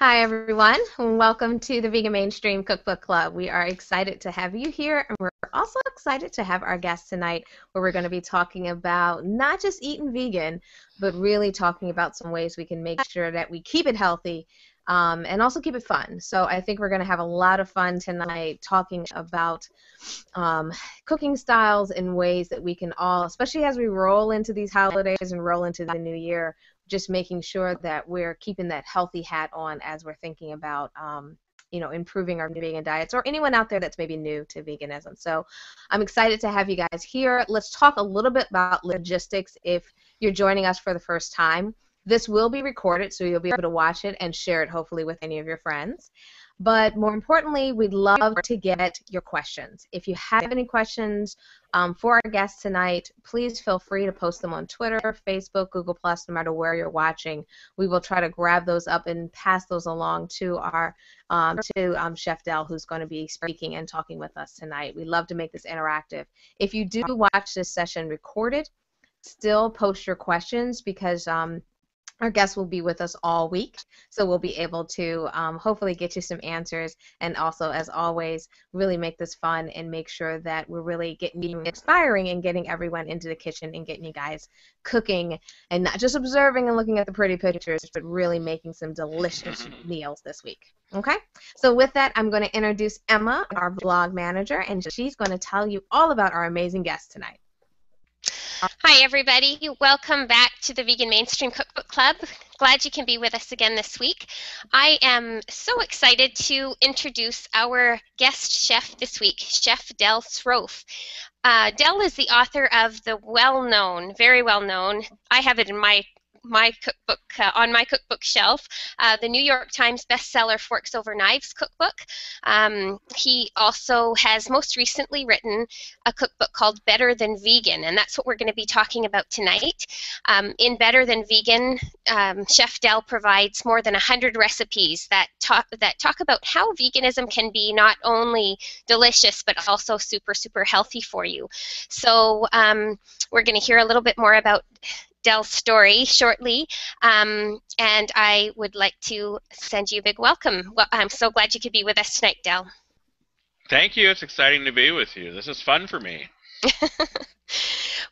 Hi, everyone. Welcome to the Vegan Mainstream Cookbook Club. We are excited to have you here, and we're also excited to have our guest tonight, where we're going to be talking about not just eating vegan, but really talking about some ways we can make sure that we keep it healthy um, and also keep it fun. So I think we're going to have a lot of fun tonight talking about um, cooking styles and ways that we can all, especially as we roll into these holidays and roll into the new year, just making sure that we're keeping that healthy hat on as we're thinking about um, you know improving our vegan diets or anyone out there that's maybe new to veganism. So i'm excited to have you guys here. Let's talk a little bit about logistics if you're joining us for the first time. This will be recorded so you'll be able to watch it and share it hopefully with any of your friends but more importantly, we'd love to get your questions. If you have any questions um, for our guests tonight, please feel free to post them on Twitter, Facebook, Google Plus, no matter where you're watching. We will try to grab those up and pass those along to our um, to um, Chef Del, who's going to be speaking and talking with us tonight. We love to make this interactive. If you do watch this session recorded, still post your questions because um, our guests will be with us all week, so we'll be able to um, hopefully get you some answers and also, as always, really make this fun and make sure that we're really getting you inspiring and getting everyone into the kitchen and getting you guys cooking and not just observing and looking at the pretty pictures, but really making some delicious meals this week. Okay? So, with that, I'm going to introduce Emma, our blog manager, and she's going to tell you all about our amazing guest tonight. Hi, everybody. Welcome back to the Vegan Mainstream Cookbook Club. Glad you can be with us again this week. I am so excited to introduce our guest chef this week, Chef Del Sroufe. Uh, Del is the author of the well-known, very well-known, I have it in my my cookbook uh, on my cookbook shelf, uh, the New York Times bestseller Forks Over Knives cookbook. Um, he also has most recently written a cookbook called Better Than Vegan, and that's what we're going to be talking about tonight. Um, in Better Than Vegan, um, Chef Del provides more than 100 recipes that talk that talk about how veganism can be not only delicious but also super super healthy for you. So um, we're going to hear a little bit more about Del's story shortly, um, and I would like to send you a big welcome. Well, I'm so glad you could be with us tonight, Del. Thank you. It's exciting to be with you. This is fun for me.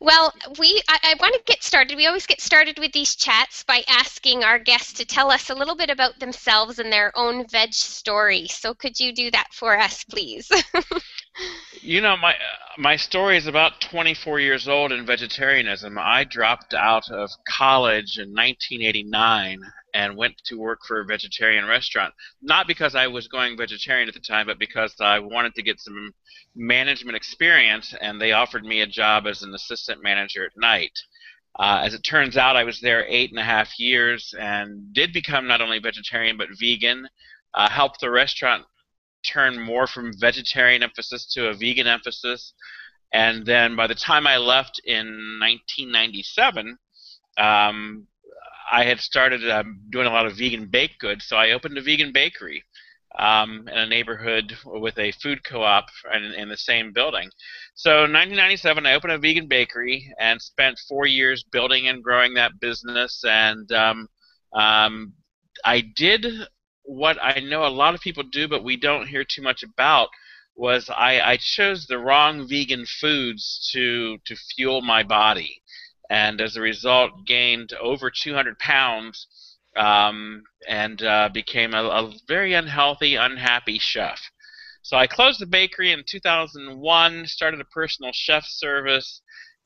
well, we I, I, want to get started. We always get started with these chats by asking our guests to tell us a little bit about themselves and their own veg story. So could you do that for us, please? you know, my my story is about 24 years old in vegetarianism. I dropped out of college in 1989 and went to work for a vegetarian restaurant. Not because I was going vegetarian at the time, but because I wanted to get some management experience, and they offered me a job as an assistant manager at night. Uh, as it turns out, I was there eight and a half years and did become not only vegetarian but vegan. Uh, helped the restaurant turn more from vegetarian emphasis to a vegan emphasis. And then by the time I left in 1997, um, I had started um, doing a lot of vegan baked goods, so I opened a vegan bakery um, in a neighborhood with a food co-op in, in, the same building. So in 1997, I opened a vegan bakery and spent four years building and growing that business. And um, um I did what I know a lot of people do, but we don't hear too much about, was I, I chose the wrong vegan foods to to fuel my body, and as a result, gained over 200 pounds, um, and uh, became a, a very unhealthy, unhappy chef. So I closed the bakery in 2001, started a personal chef service,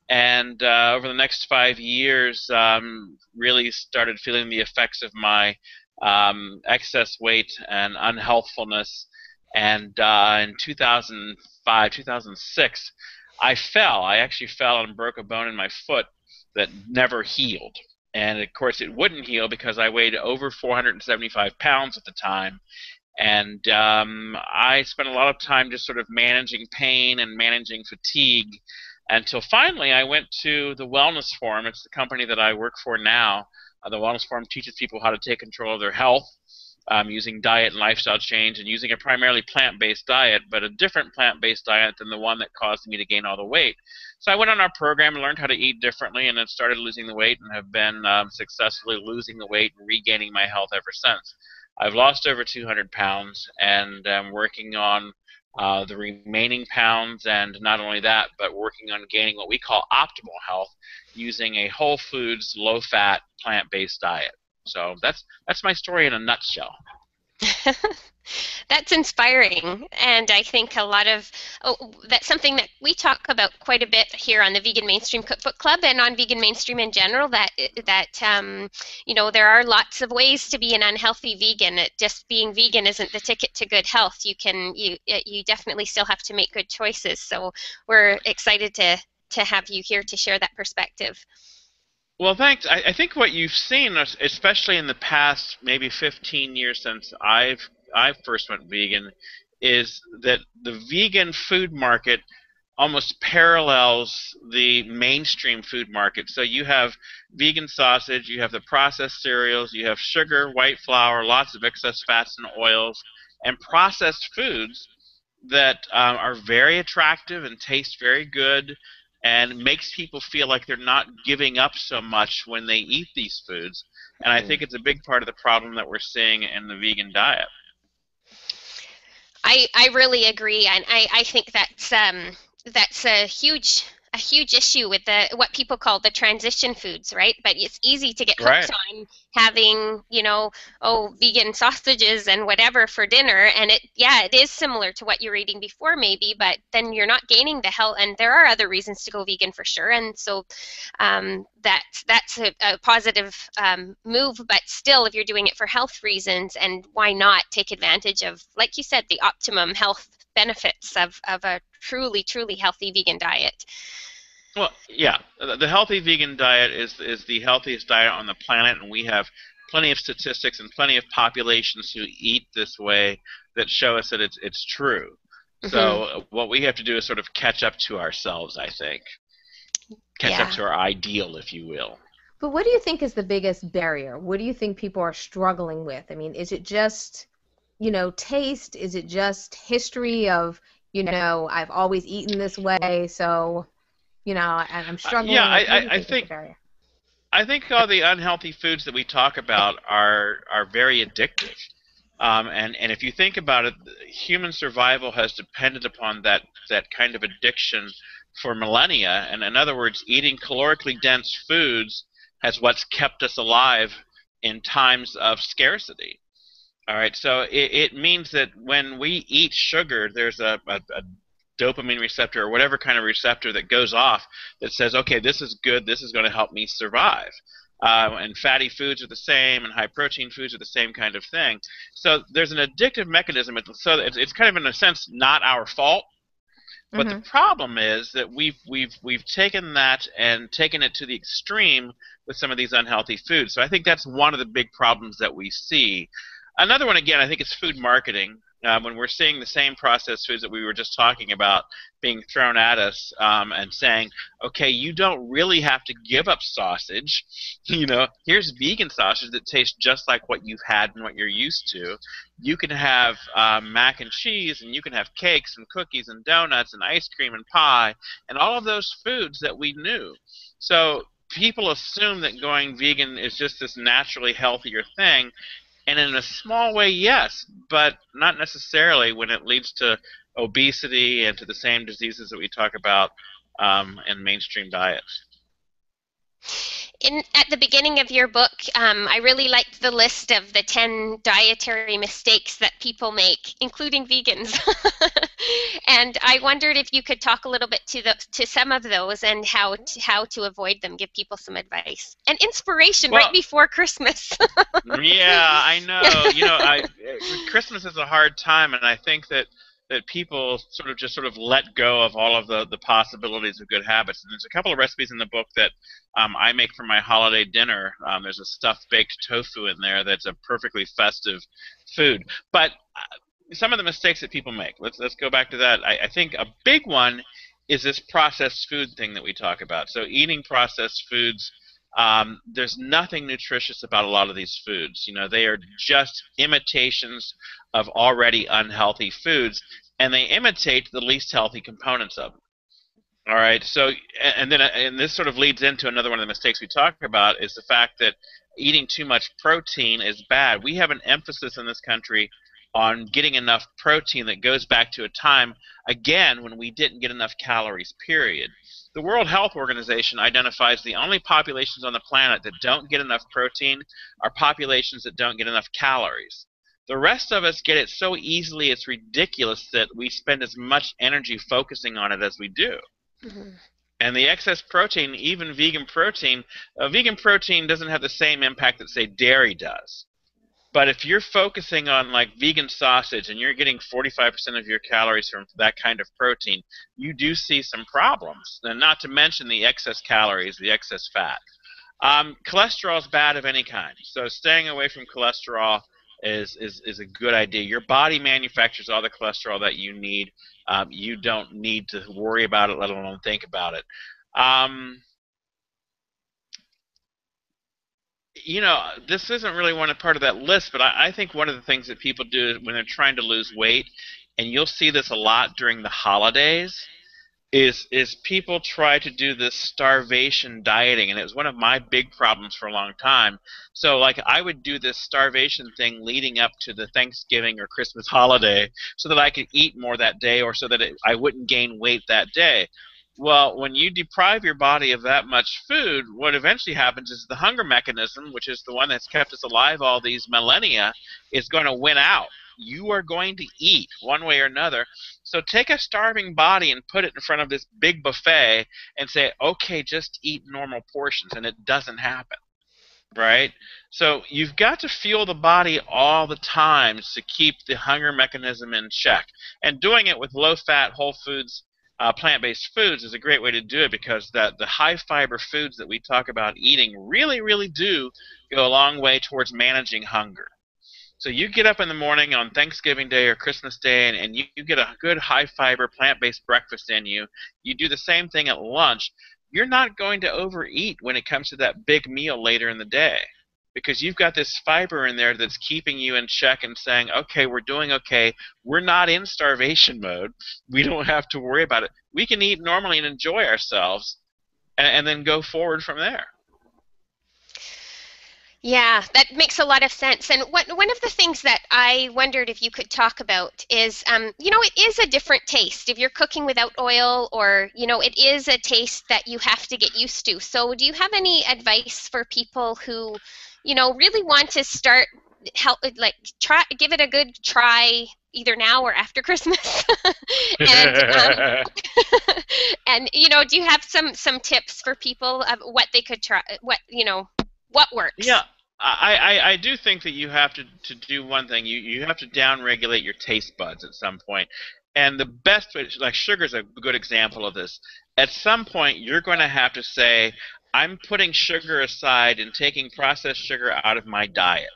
and uh, over the next five years, um, really started feeling the effects of my um, excess weight and unhealthfulness. And uh, in 2005, 2006, I fell. I actually fell and broke a bone in my foot that never healed. And of course, it wouldn't heal because I weighed over 475 pounds at the time. And um, I spent a lot of time just sort of managing pain and managing fatigue until finally I went to the Wellness Forum. It's the company that I work for now the Wellness Forum teaches people how to take control of their health, um, using diet and lifestyle change and using a primarily plant-based diet, but a different plant-based diet than the one that caused me to gain all the weight. So I went on our program and learned how to eat differently, and then started losing the weight, and have been um, successfully losing the weight and regaining my health ever since. I've lost over 200 pounds, and I'm working on uh, the remaining pounds, and not only that, but working on gaining what we call optimal health using a whole foods, low-fat, plant-based diet. So that's that's my story in a nutshell. that's inspiring and i think a lot of oh, that's something that we talk about quite a bit here on the vegan mainstream cookbook club and on vegan mainstream in general that that um, you know there are lots of ways to be an unhealthy vegan. It, just being vegan isn't the ticket to good health. You can you you definitely still have to make good choices. So we're excited to to have you here to share that perspective well, thanks. I, I, think what you've seen, especially in the past maybe 15 years since I've I first went vegan, is that the vegan food market almost parallels the mainstream food market. So you have vegan sausage, you have the processed cereals, you have sugar, white flour, lots of excess fats and oils, and processed foods that um, are very attractive and taste very good and makes people feel like they're not giving up so much when they eat these foods. And I mm. think it's a big part of the problem that we're seeing in the vegan diet. I, I really agree, and I, I think that's um, that's a huge a huge issue with the what people call the transition foods, right? But it's easy to get hooked right. on having, you know, oh, vegan sausages and whatever for dinner, and it, yeah, it is similar to what you're eating before, maybe, but then you're not gaining the health, and there are other reasons to go vegan for sure, and so um, that's that's a, a positive um, move, but still, if you're doing it for health reasons, and why not take advantage of, like you said, the optimum health benefits of, of a truly, truly healthy vegan diet. Well, yeah, the healthy vegan diet is is the healthiest diet on the planet, and we have plenty of statistics and plenty of populations who eat this way that show us that it's it's true. Mm-hmm. So what we have to do is sort of catch up to ourselves, I think. Catch yeah. up to our ideal, if you will. But what do you think is the biggest barrier? What do you think people are struggling with? I mean, is it just you know, taste? Is it just history of, you know, I've always eaten this way, so, you know, I, am struggling? Uh, yeah, I, I, I think. I think all the unhealthy foods that we talk about are are very addictive. Um, and, and if you think about it, human survival has depended upon that, that kind of addiction for millennia. And in other words, eating calorically dense foods has what's kept us alive in times of scarcity. All right, so it, it means that when we eat sugar, there's a, a, a dopamine receptor or whatever kind of receptor that goes off that says, okay, this is good, this is going to help me survive. Uh, and fatty foods are the same, and high protein foods are the same kind of thing. So there's an addictive mechanism. So it's, it's kind of in a sense not our fault. But mm-hmm. the problem is that we've we've we've taken that and taken it to the extreme with some of these unhealthy foods. So I think that's one of the big problems that we see. Another one, again, I think it's food marketing. Uh, when we're seeing the same processed foods that we were just talking about being thrown at us um, and saying, okay, you don't really have to give up sausage. you know, here's vegan sausage that tastes just like what you've had and what you're used to. You can have um, mac and cheese, and you can have cakes and cookies and donuts and ice cream and pie and all of those foods that we knew. So people assume that going vegan is just this naturally healthier thing and in a small way, yes, but not necessarily when it leads to obesity and to the same diseases that we talk about um, in mainstream diets in at the beginning of your book, um, I really liked the list of the 10 dietary mistakes that people make, including vegans. and I wondered if you could talk a little bit to the to some of those and how to, how to avoid them, give people some advice and inspiration well, right before Christmas. yeah, I know. You know, I, Christmas is a hard time, and I think that that people sort of just sort of let go of all of the, the possibilities of good habits. And there's a couple of recipes in the book that um, I make for my holiday dinner. Um, there's a stuffed baked tofu in there that's a perfectly festive food. But uh, some of the mistakes that people make. Let's let's go back to that. I, I think a big one is this processed food thing that we talk about. So eating processed foods Um, there's nothing nutritious about a lot of these foods. You know, they are just imitations of already unhealthy foods, and they imitate the least healthy components of them. All right. So, and then, and this sort of leads into another one of the mistakes we talk about is the fact that eating too much protein is bad. We have an emphasis in this country on getting enough protein that goes back to a time again when we didn't get enough calories. Period. The World Health Organization identifies the only populations on the planet that don't get enough protein are populations that don't get enough calories. The rest of us get it so easily it's ridiculous that we spend as much energy focusing on it as we do. Mm-hmm. And the excess protein, even vegan protein, uh, vegan protein doesn't have the same impact that say dairy does. But if you're focusing on like vegan sausage and you're getting 45% of your calories from that kind of protein, you do see some problems. And not to mention the excess calories, the excess fat. Um, cholesterol is bad of any kind. So staying away from cholesterol is, is, is a good idea. Your body manufactures all the cholesterol that you need. Um, you don't need to worry about it, let alone think about it. Um, you know, this isn't really one part of that list, but I, I think one of the things that people do when they're trying to lose weight, and you'll see this a lot during the holidays, is is people try to do this starvation dieting and it was one of my big problems for a long time. So like i would do this starvation thing leading up to the thanksgiving or christmas holiday so that i could eat more that day or so that it, i wouldn't gain weight that day well when you deprive your body of that much food what eventually happens is the hunger mechanism which is the one that's kept us alive all these millennia is going to win out you are going to eat one way or another. So take a starving body and put it in front of this big buffet and say, okay, just eat normal portions, and it doesn't happen. Right? So you've got to fuel the body all the time to keep the hunger mechanism in check. And doing it with low fat, whole foods, uh, plant-based foods is a great way to do it because that the high fiber foods that we talk about eating really, really do go a long way towards managing hunger. So you get up in the morning on Thanksgiving Day or Christmas Day and, and you, you get a good high fiber plant based breakfast in you. You do the same thing at lunch. You're not going to overeat when it comes to that big meal later in the day because you've got this fiber in there that's keeping you in check and saying, okay, we're doing okay. We're not in starvation mode. We don't have to worry about it. We can eat normally and enjoy ourselves and, and then go forward from there. Yeah, that makes a lot of sense. And what, one of the things that I wondered if you could talk about is, um, you know, it is a different taste if you're cooking without oil, or you know, it is a taste that you have to get used to. So, do you have any advice for people who, you know, really want to start help, like, try, give it a good try either now or after Christmas. and, um, and you know, do you have some some tips for people of what they could try? What you know what works? Yeah, I, I, I do think that you have to, to do one thing. You you have to downregulate your taste buds at some point. And the best way, like sugar is a good example of this. At some point, you're going to have to say, I'm putting sugar aside and taking processed sugar out of my diet.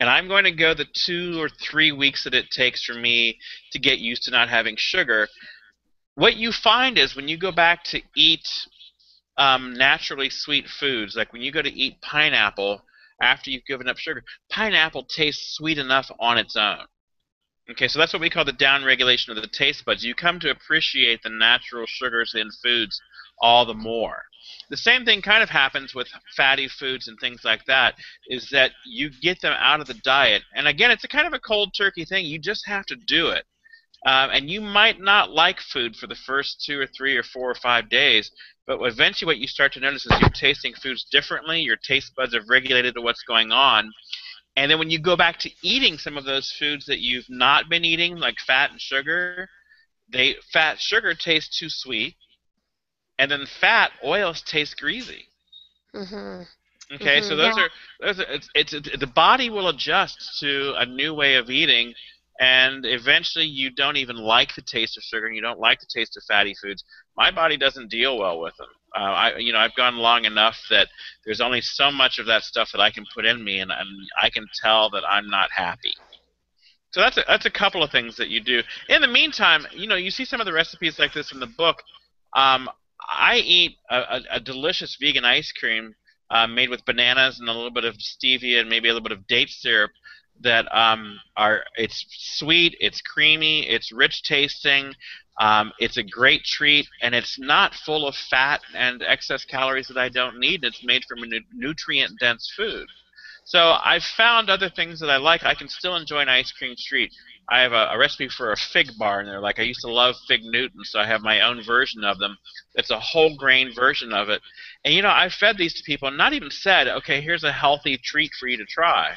And I'm going to go the two or three weeks that it takes for me to get used to not having sugar. What you find is when you go back to eat um, naturally sweet foods. Like when you go to eat pineapple after you've given up sugar, pineapple tastes sweet enough on its own. Okay, so that's what we call the downregulation of the taste buds. You come to appreciate the natural sugars in foods all the more. The same thing kind of happens with fatty foods and things like that, is that you get them out of the diet. And again, it's a kind of a cold turkey thing. You just have to do it. Um, and you might not like food for the first two or three or four or five days, but eventually, what you start to notice is you're tasting foods differently. Your taste buds have regulated to what's going on. And then when you go back to eating some of those foods that you've not been eating, like fat and sugar, they fat sugar tastes too sweet, and then fat oils taste greasy. Mm-hmm. Okay, mm-hmm, so those yeah. are those are it's, it's, it's the body will adjust to a new way of eating and eventually you don't even like the taste of sugar and you don't like the taste of fatty foods. My body doesn't deal well with them. Uh, I, you know, I've gone long enough that there's only so much of that stuff that I can put in me, and, and I can tell that I'm not happy. So that's a, that's a couple of things that you do. In the meantime, you know, you see some of the recipes like this in the book. Um, I eat a, a, a delicious vegan ice cream uh, made with bananas and a little bit of stevia and maybe a little bit of date syrup that um, are it's sweet, it's creamy, it's rich tasting, um, it's a great treat, and it's not full of fat and excess calories that I don't need. It's made from a nu- nutrient dense food. So I've found other things that I like. I can still enjoy an ice cream treat. I have a, a recipe for a fig bar in there. Like I used to love fig Newton, so I have my own version of them. It's a whole grain version of it. And you know, I've fed these to people and not even said, okay, here's a healthy treat for you to try.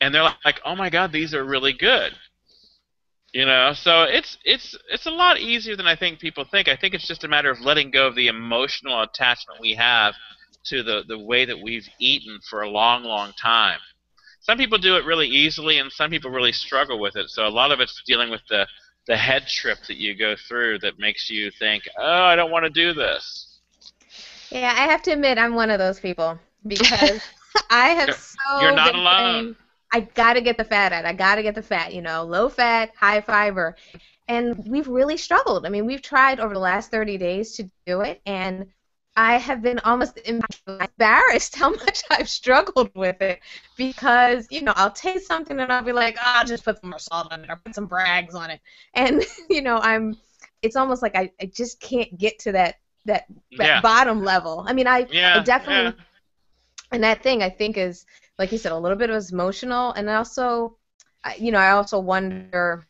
And they're like, oh my god, these are really good. You know, so it's it's it's a lot easier than I think people think. I think it's just a matter of letting go of the emotional attachment we have to the, the way that we've eaten for a long, long time. Some people do it really easily, and some people really struggle with it. So a lot of it's dealing with the the head trip that you go through that makes you think, "Oh, I don't want to do this." Yeah, I have to admit, I'm one of those people because I have You're- so. you're not alone. saying, I gotta get the fat out. I gotta get the fat. You know, low fat, high fiber, and we've really struggled. I mean, we've tried over the last 30 days to do it, and I have been almost embarrassed how much I've struggled with it because you know I'll taste something and I'll be like, oh, I'll just put some more salt on it or put some Bragg's on it, and you know I'm. It's almost like I, I just can't get to that that, that Yeah. bottom level. I mean, I, Yeah, I definitely yeah. and that thing I think is like you said a little bit of emotional and also you know I also wonder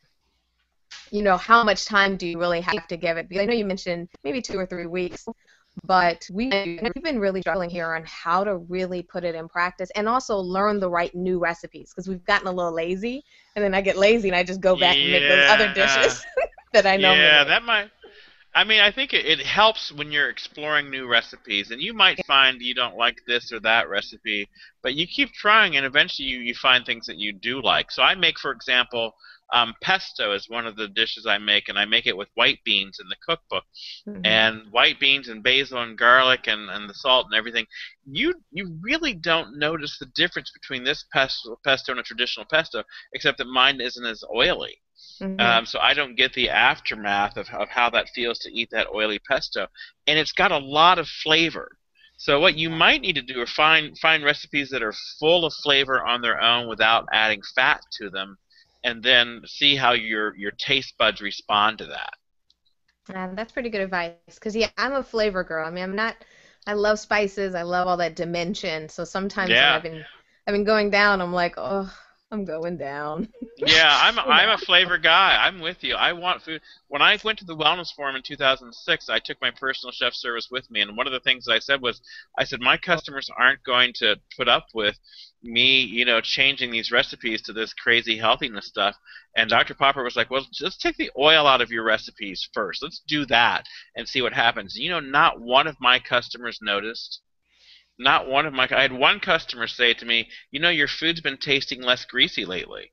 you know how much time do you really have to give it because I know you mentioned maybe two or three weeks but we, we've been really struggling here on how to really put it in practice and also learn the right new recipes because we've gotten a little lazy and then I get lazy and I just go back and make those other Yeah. dishes that I know. Yeah, make. that might. I mean, I think it, it helps when you're exploring new recipes, and you might find you don't like this or that recipe, but you keep trying, and eventually you, you find things that you do like. So I make, for example, um, pesto is one of the dishes I make, and I make it with white beans in the cookbook. Mhm. and white beans and basil and garlic and, and the salt and everything, you you really don't notice the difference between this pesto, pesto and a traditional pesto, except that mine isn't as oily. Mhm. Um, so I don't get the aftermath of, of how that feels to eat that oily pesto, and it's got a lot of flavor. So what you might need to do are find find recipes that are full of flavor on their own without adding fat to them, and then see how your your taste buds respond to that. Uh, that's pretty good advice. Cause yeah, I'm a flavor girl. I mean, I'm not. I love spices. I love all that dimension. So sometimes Yeah. I've been, I've been going down. I'm like, oh, I'm going down. Yeah, I'm I'm a flavor guy. I'm with you. I want food. When I went to the wellness forum in 2006, I took my personal chef service with me, and one of the things that I said was, I said my customers aren't going to put up with me, you know, changing these recipes to this crazy healthiness stuff. And Dr. Popper was like, well, just take the oil out of your recipes first. Let's do that and see what happens. You know, not one of my customers noticed. Not one of my. I had one customer say to me, "You know, your food's been tasting less greasy lately."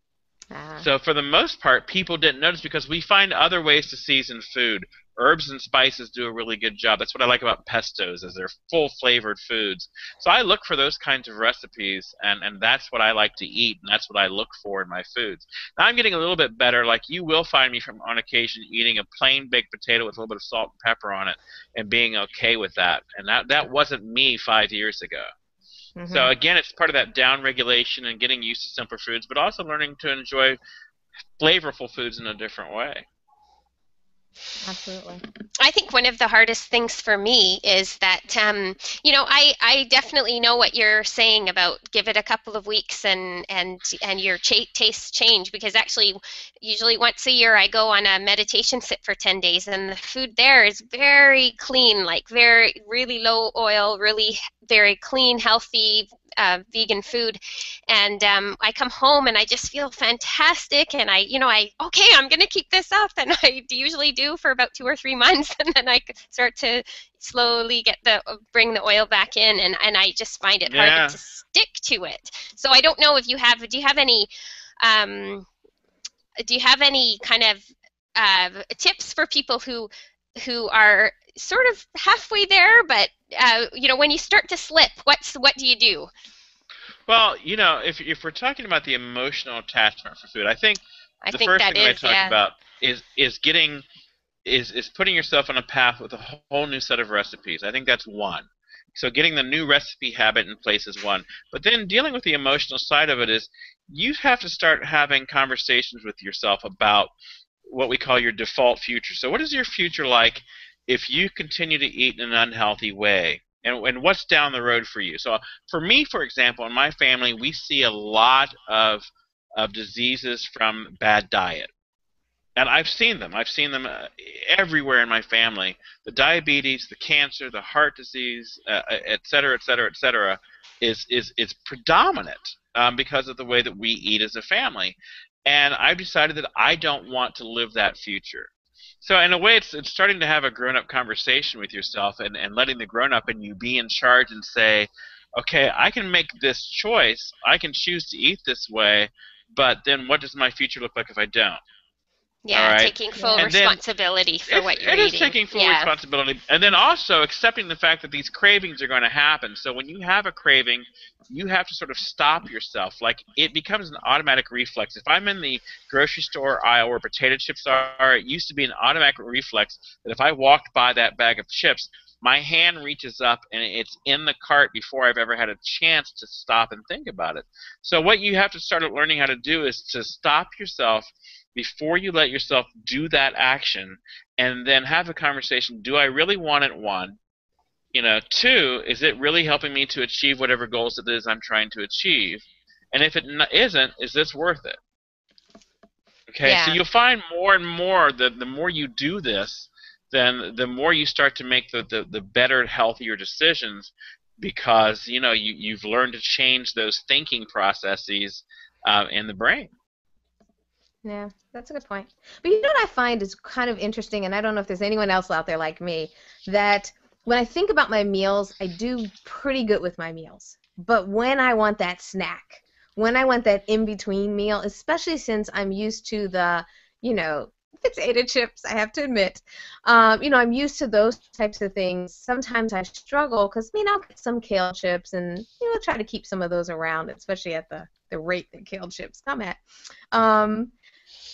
Ah. So for the most part, people didn't notice because we find other ways to season food. Herbs and spices do a really good job. That's what I like about pestos, is they're full flavored foods. So I look for those kinds of recipes, and, and that's what I like to eat, and that's what I look for in my foods. Now I'm getting a little bit better. Like you will find me from on occasion eating a plain baked potato with a little bit of salt and pepper on it, and being okay with that. And that that wasn't me five years ago. Mhm. So again, it's part of that down regulation and getting used to simpler foods, but also learning to enjoy flavorful foods in a different way. Absolutely. I think one of the hardest things for me is that, um, you know, I, I definitely know what you're saying about give it a couple of weeks and and and your cha- tastes change because actually, usually once a year I go on a meditation sit for 10 days and the food there is very clean, like very really low oil, really very clean, healthy. Uh, vegan food, and um, I come home and I just feel fantastic, and I, you know, I okay, I'm gonna keep this up, and I usually do for about two or three months, and then I could start to slowly get the bring the oil back in, and and I just find it Yeah. hard to stick to it. So I don't know if you have, do you have any, um, do you have any kind of uh, tips for people who who are sort of halfway there, but uh, you know, when you start to slip, what's what do you do? Well, you know, if if we're talking about the emotional attachment for food, I think I the think first thing is, I talk yeah. about is is getting is is putting yourself on a path with a whole new set of recipes. I think that's one. So getting the new recipe habit in place is one. But then dealing with the emotional side of it is you have to start having conversations with yourself about what we call your default future. So what is your future like if you continue to eat in an unhealthy way? And, and what's down the road for you? So for me, for example, in my family, we see a lot of of diseases from bad diet and I've seen them. I've seen them uh, everywhere in my family. The diabetes, the cancer, the heart disease, uh, uh, et cetera, et cetera, et cetera, is is is predominant um, because of the way that we eat as a family. And I've decided that I don't want to live that future. So in a way, it's it's starting to have a grown-up conversation with yourself and, and letting the grown-up in you be in charge and say, okay, I can make this choice. I can choose to eat this way, but then what does my future look like if I don't? Yeah, right? taking full and responsibility for what you're it eating. It is taking full yeah. responsibility, and then also accepting the fact that these cravings are going to happen. So when you have a craving, you have to sort of stop yourself. Like it becomes an automatic reflex. If I'm in the grocery store aisle where potato chips are, it used to be an automatic reflex that if I walked by that bag of chips, my hand reaches up and it's in the cart before I've ever had a chance to stop and think about it. So what you have to start learning how to do is to stop yourself before you let yourself do that action and then have a conversation do i really want it one you know two is it really helping me to achieve whatever goals it is i'm trying to achieve and if it isn't is this worth it okay yeah. so you'll find more and more that the more you do this then the more you start to make the, the, the better healthier decisions because you know you, you've learned to change those thinking processes uh, in the brain yeah, that's a good point. But you know what I find is kind of interesting, and I don't know if there's anyone else out there like me, that when I think about my meals, I do pretty good with my meals. But when I want that snack, when I want that in between meal, especially since I'm used to the, you know, potato chips, I have to admit, um, you know, I'm used to those types of things. Sometimes I struggle because, you know, I'll get some kale chips and, you know, try to keep some of those around, especially at the, the rate that kale chips come at. Um,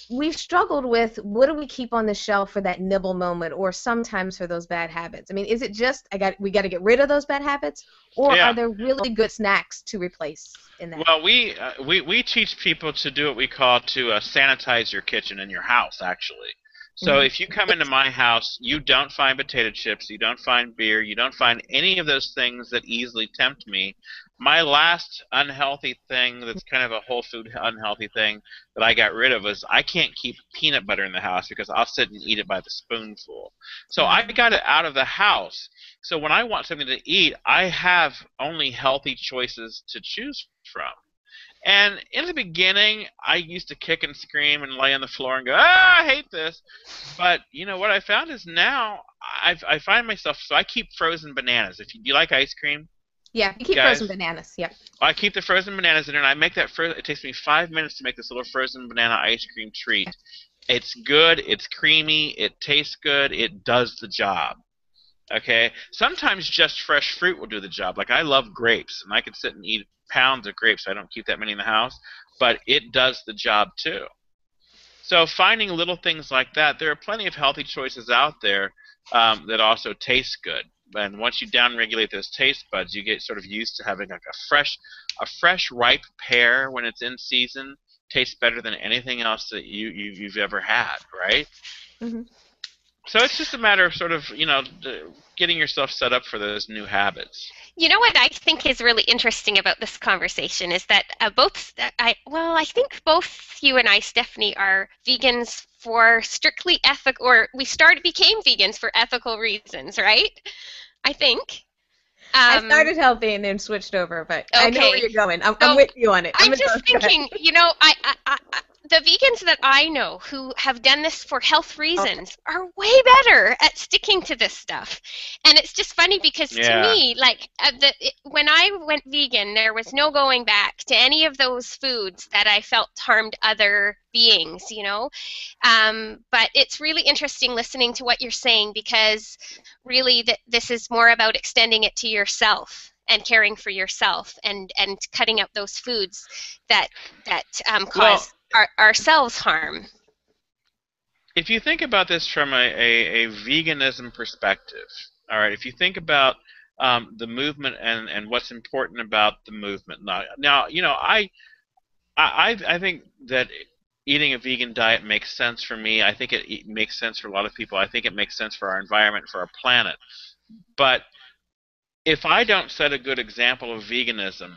we've struggled with what do we keep on the shelf for that nibble moment or sometimes for those bad habits? I mean is it just i got we got to get rid of those bad habits? Or yeah. are there really good snacks to replace in that? Well we uh, we we teach people to do what we call to uh, sanitize your kitchen and your house actually so mm-hmm. if you come into my house you don't find potato chips you don't find beer you don't find any of those things that easily tempt me my last unhealthy thing that's kind of a whole food unhealthy thing that I got rid of was I can't keep peanut butter in the house because I'll sit and eat it by the spoonful. So I mm-hmm. got it out of the house. So when I want something to eat, I have only healthy choices to choose from. And in the beginning, I used to kick and scream and lay on the floor and go, "Ah, I hate this." But you know what I found is now I I find myself so I keep frozen bananas. If you, do you like ice cream? Yeah, you keep Guys, frozen bananas. Yep. I keep the frozen bananas in there, and I make that. Frozen, it takes me five minutes to make this little frozen banana ice cream treat. It's good. It's creamy. It tastes good. It does the job. Okay. Sometimes just fresh fruit will do the job. Like I love grapes, and I could sit and eat pounds of grapes. I don't keep that many in the house, but it does the job too. So finding little things like that, there are plenty of healthy choices out there um, that also taste good and once you downregulate those taste buds, you get sort of used to having like a fresh, a fresh ripe pear when it's in season tastes better than anything else that you, you have ever had, right? Mm-hmm. So it's just a matter of sort of you know getting yourself set up for those new habits. You know what I think is really interesting about this conversation is that uh, both I well I think both you and I Stephanie are vegans for strictly ethical or we started became vegans for ethical reasons, right? I think. Um, I started healthy and then switched over, but okay. I know where you're going. I'm, so I'm with you on it. I'm, I'm just thinking, you know, I, I, I, the vegans that I know who have done this for health reasons okay. are way better at sticking to this stuff. And it's just funny because yeah. to me, like uh, the, it, when I went vegan, there was no going back to any of those foods that I felt harmed other beings, you know. Um, but it's really interesting listening to what you're saying because really th- this is more about extending it to yourself and caring for yourself and and cutting out those foods that that um, cause our, ourselves harm. If you think about this from a, a, a veganism perspective, all right, if you think about um, the movement and, and what's important about the movement. Now, now you know, I, I, I think that eating a vegan diet makes sense for me. I think it, makes sense for a lot of people. I think it makes sense for our environment, for our planet. But if I don't set a good example of veganism,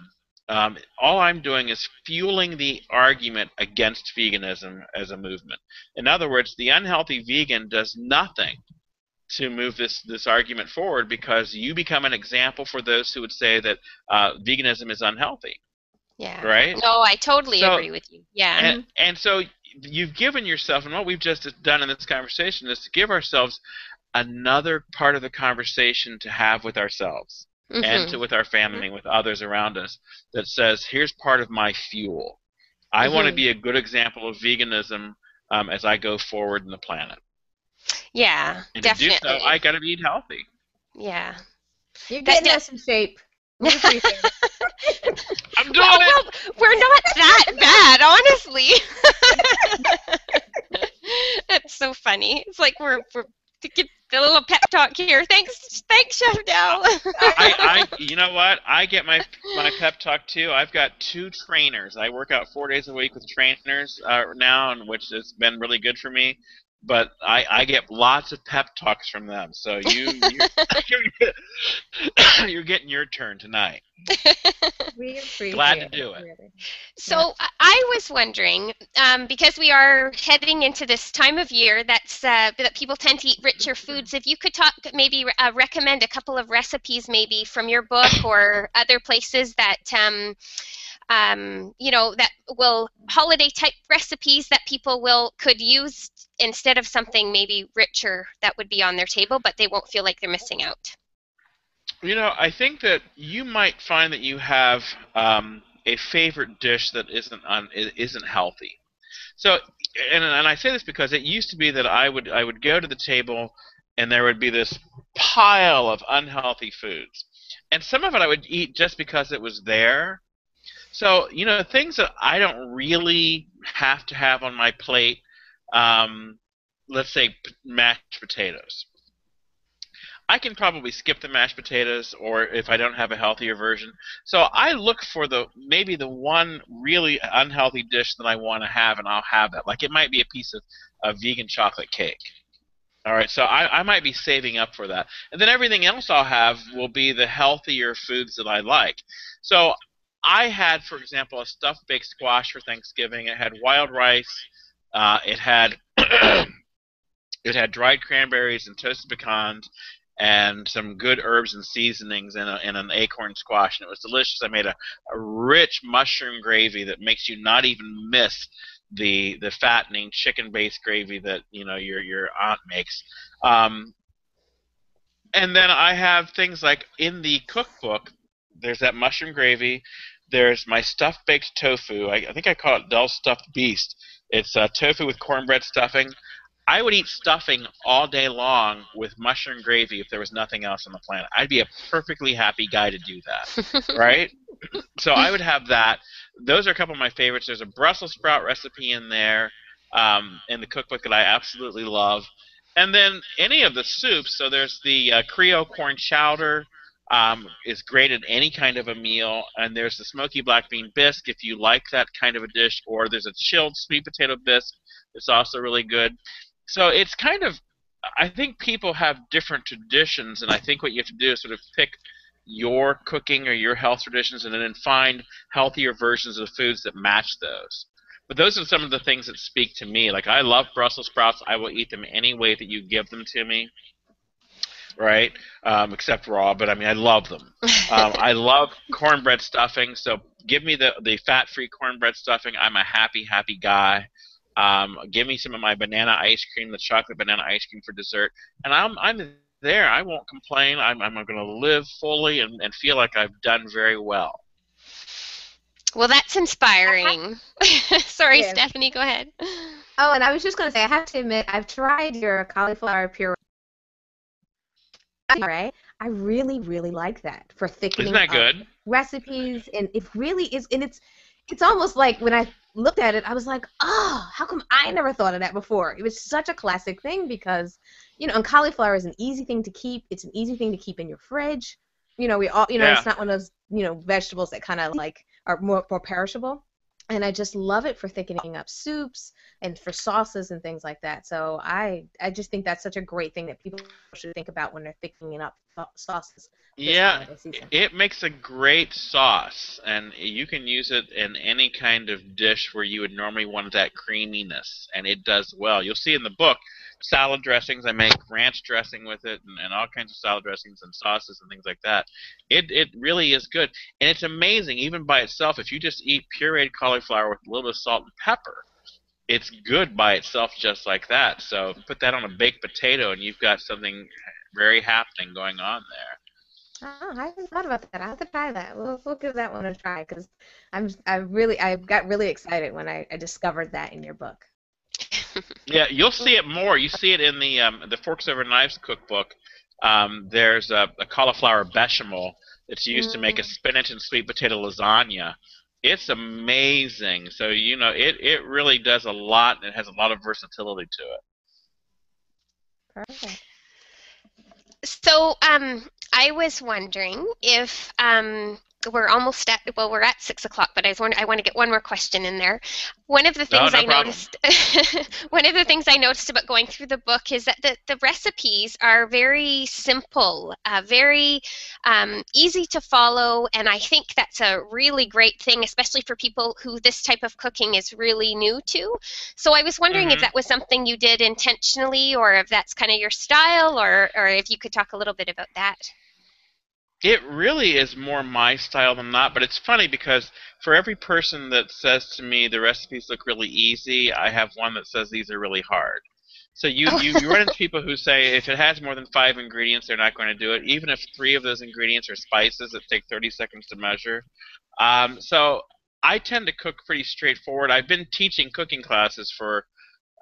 um, all I'm doing is fueling the argument against veganism as a movement. In other words, the unhealthy vegan does nothing to move this this argument forward because you become an example for those who would say that uh, veganism is unhealthy. Yeah. Right. No, I totally So- agree with you. Yeah. And, and so you've given yourself, and what we've just done in this conversation is to give ourselves another part of the conversation to have with ourselves and Mhm. to with our family and with others around us that says, here's part of my fuel. I want to Mhm. be a good example of veganism um, as I go forward in the planet. yeah. And definitely. to do so, I got to eat healthy. yeah. You're That- getting that- us in shape. We appreciate it. I'm doing Well, it. well, we're not that bad, honestly. That's so funny. It's like we're we're to get the little pep talk here. Thanks, thanks, Chef Dow. I, I, you know what? I get my my pep talk too. I've got two trainers. I work out four days a week with trainers uh, now, and which has been really good for me. But I, I get lots of pep talks from them. So you you're, you're, you're getting your turn tonight. We appreciate Glad to do it. really. So I- I was wondering, um, because we are heading into this time of year that's uh, that people tend to eat richer foods. If you could talk, maybe uh, recommend a couple of recipes, maybe from your book or other places that. Um, um, you know that will holiday type recipes that people will could use instead of something maybe richer that would be on their table, but they won't feel like they're missing out. You know, I think that you might find that you have um, a favorite dish that isn't un, isn't healthy. So, and, and I say this because it used to be that I would I would go to the table and there would be this pile of unhealthy foods, and some of it I would eat just because it was there. So you know, things that I don't really have to have on my plate. Um, let's say mashed potatoes. I can probably skip the mashed potatoes, or if I don't have a healthier version. So I look for the maybe the one really unhealthy dish that I want to have, and I'll have that. Like it might be a piece of, a vegan chocolate cake. All right, so I, I might be saving up for that, and then everything else I'll have will be the healthier foods that I like. So I had, for example, a stuffed baked squash for Thanksgiving. It had wild rice. Uh, it had it had dried cranberries and toasted pecans and some good herbs and seasonings in, a, an acorn squash, and it was delicious. I made a, a rich mushroom gravy that makes you not even miss the the fattening chicken-based gravy that you know your your aunt makes. Um, and then I have things like in the cookbook, there's that mushroom gravy. There's my stuffed baked tofu. I, I think I call it Del's stuffed beast. It's uh, tofu with cornbread stuffing. I would eat stuffing all day long with mushroom gravy if there was nothing else on the planet. I'd be a perfectly happy guy to do that, right? so I would have that. Those are a couple of my favorites. There's a Brussels sprout recipe in there um, in the cookbook that I absolutely love. And then any of the soups. So there's the uh, Creole corn chowder. Um, is great in any kind of a meal, and there's the smoky black bean bisque if you like that kind of a dish, or there's a chilled sweet potato bisque. It's also really good. So it's kind of, I think people have different traditions, and I think what you have to do is sort of pick your cooking or your health traditions, and then find healthier versions of the foods that match those. But those are some of the things that speak to me. Like I love Brussels sprouts. I will eat them any way that you give them to me. Right, um, except raw. But I mean, I love them. Um, I love cornbread stuffing. So give me the the fat-free cornbread stuffing. I'm a happy, happy guy. Um, give me some of my banana ice cream, the chocolate banana ice cream for dessert, and I'm I'm there. I won't complain. I'm I'm going to live fully and, and feel like I've done very well. well, that's inspiring. Sorry, Yeah. Stephanie, go ahead. Oh, and I was just going to say, I have to admit, I've tried your cauliflower puree. Right? I really, really like that for thickening Isn't that good? recipes, and it really is, and it's, it's almost like when I looked at it, I was like, oh, how come I never thought of that before? It was such a classic thing because, you know, and cauliflower is an easy thing to keep. It's an easy thing to keep in your fridge. You know, we all, you know, Yeah. it's not one of those, you know, vegetables that kind of like are more more perishable. And I just love it for thickening up soups and for sauces and things like that. So I I just think that's such a great thing that people should think about when they're thickening up sauces. Yeah, it makes a great sauce, and you can use it in any kind of dish where you would normally want that creaminess, and it does well. You'll see in the book salad dressings. I make ranch dressing with it, and, and all kinds of salad dressings and sauces and things like that. It it really is good, and it's amazing even by itself. If you just eat pureed cauliflower with a little bit of salt and pepper, it's good by itself just like that. So put that on a baked potato, and you've got something very happening going on there. Oh, I haven't thought about that. I have to try that. We'll, we'll give that one a try because I'm I really I got really excited when I, I discovered that in your book. Yeah, you'll see it more. You see it in the um, the Forks Over Knives cookbook. Um, there's a, a cauliflower bechamel that's used to make a spinach and sweet potato lasagna. It's amazing. So you know, it it really does a lot. and It has a lot of versatility to it. Perfect. So, um, I was wondering if um, we're almost at well, we're at six o'clock, but I was wondering, I want to get one more question in there. One of the things no I problem. noticed, one of the things I noticed about going through the book is that the, the recipes are very simple, uh, very um, easy to follow, and I think that's a really great thing, especially for people who this type of cooking is really new to. So I was wondering if Mhm. that was something you did intentionally, or if that's kind of your style, or or if you could talk a little bit about that. It really is more my style than not, but it's funny because for every person that says to me the recipes look really easy, I have one that says these are really hard. So you, Oh. you, you run into people who say if it has more than five ingredients, they're not going to do it, even if three of those ingredients are spices that take 30 seconds to measure. Um, so I tend to cook pretty straightforward. I've been teaching cooking classes for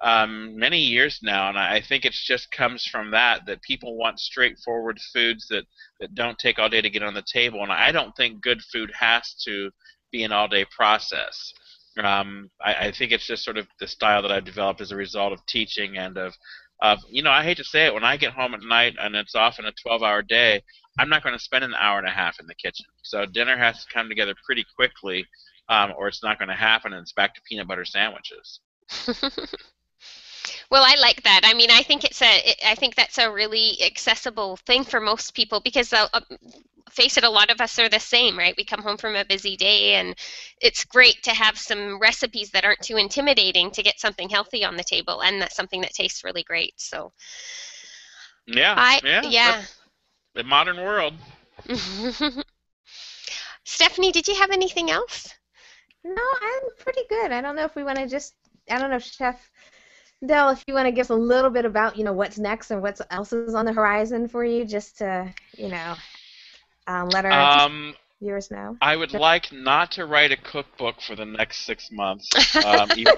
um, many years now, and I think it just comes from that that people want straightforward foods that that don't take all day to get on the table. And I don't think good food has to be an all-day process. Um, I, I think it's just sort of the style that I've developed as a result of teaching and of, of you know, I hate to say it, when I get home at night and it's often a 12-hour day, I'm not going to spend an hour and a half in the kitchen. So dinner has to come together pretty quickly, um, or it's not going to happen, and it's back to peanut butter sandwiches. Well, I like that. I mean, I think it's a. It, I think that's a really accessible thing for most people because, uh, uh, face it, a lot of us are the same, right? We come home from a busy day, and it's great to have some recipes that aren't too intimidating to get something healthy on the table, and that's something that tastes really great. So, Yeah, I yeah, yeah. the modern world. Stephanie, did you have anything else? No, I'm pretty good. I don't know if we want to just. I don't know, Chef Del, if you want to give us a little bit about you know what's next and what else is on the horizon for you, just to you know um, let our Um, viewers know. I would like not to write a cookbook for the next six months. Um, even-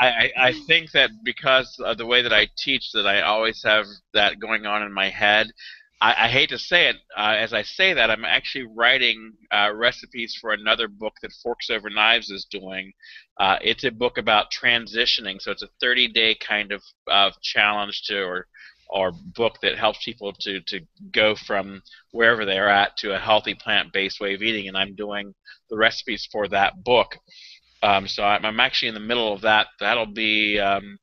I, I, I think that because of the way that I teach, that I always have that going on in my head. I, I hate to say it, uh, as I say that, I'm actually writing uh, recipes for another book that Forks Over Knives is doing. Uh, it's a book about transitioning, so it's a 30-day kind of challenge to, or or book that helps people to to go from wherever they're at to a healthy plant-based way of eating, and I'm doing the recipes for that book. Um, so I'm, I'm actually in the middle of that. That'll be um,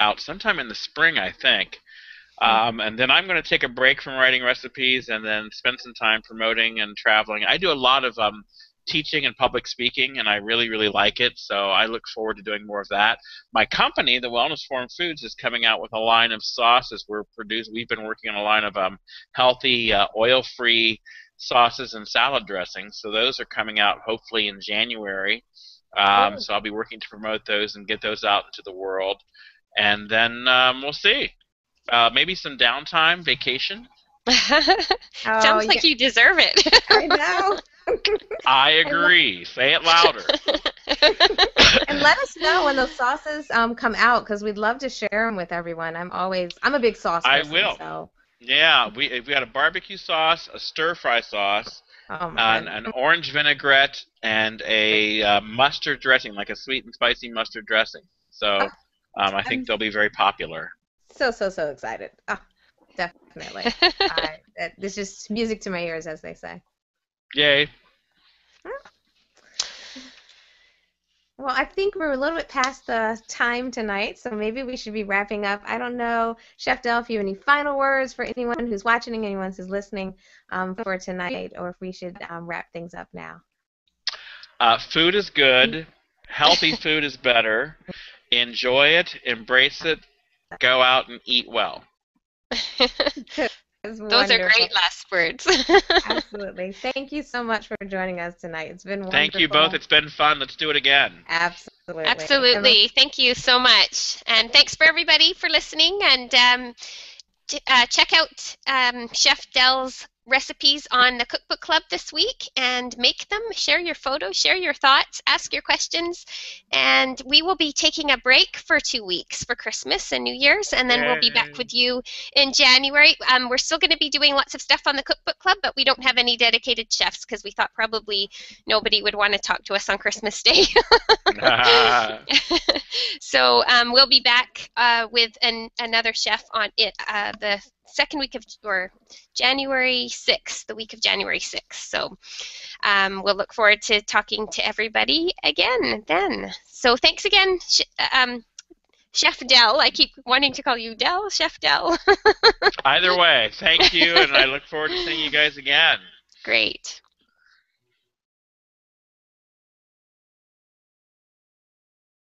out sometime in the spring, I think. Um, and then I'm going to take a break from writing recipes and then spend some time promoting and traveling. I do a lot of um, teaching and public speaking, and I really, really like it. So I look forward to doing more of that. My company, the Wellness Forum Foods, is coming out with a line of sauces. We're produced. We've been working on a line of um, healthy, uh, oil-free sauces and salad dressings. So those are coming out hopefully in January. Um, Oh. so I'll be working to promote those and get those out into the world, and then um, we'll see. Uh, maybe some downtime, vacation. Sounds Oh, you like you deserve it. I know. I agree. Say it louder. and let us know when those sauces um, come out because we'd love to share them with everyone. I'm always I'm a big sauce I will. So, Yeah, we we got a barbecue sauce, a stir fry sauce, oh an, an orange vinaigrette, and a uh, mustard dressing, like a sweet and spicy mustard dressing. So um, I think they'll be very popular. So so so excited. Oh, definitely. I, that, it's just music to my ears, as they say. Yay. Well, I think we're a little bit past the time tonight, so maybe we should be wrapping up. I don't know, Chef Del, if you have any final words for anyone who's watching, anyone who's listening um, for tonight, or if we should um, wrap things up now. Uh, food is good. Healthy food is better. Enjoy it, embrace it, go out and eat well. Those are great last words. Absolutely. Thank you so much for joining us tonight. It's been wonderful. Thank you both. It's been fun. Let's do it again. Absolutely. Absolutely. Thank you so much. And thanks for everybody for listening. And um, uh, check out um, Chef Del's recipes on the Cookbook Club this week and make them. Share your photos, share your thoughts, ask your questions. And we will be taking a break for two weeks for Christmas and New Year's, and then Yay. we'll be back with you in January. Um, we're still going to be doing lots of stuff on the Cookbook Club, but we don't have any dedicated chefs because we thought probably nobody would want to talk to us on Christmas Day. so um, we'll be back uh, with an, another chef on it uh, the second week of or January 6th, the week of January 6th. So um, we'll look forward to talking to everybody again then. So thanks again, um, Chef Del. I keep wanting to call you Del, Chef Del. Either way, thank you, and I look forward to seeing you guys again. Great.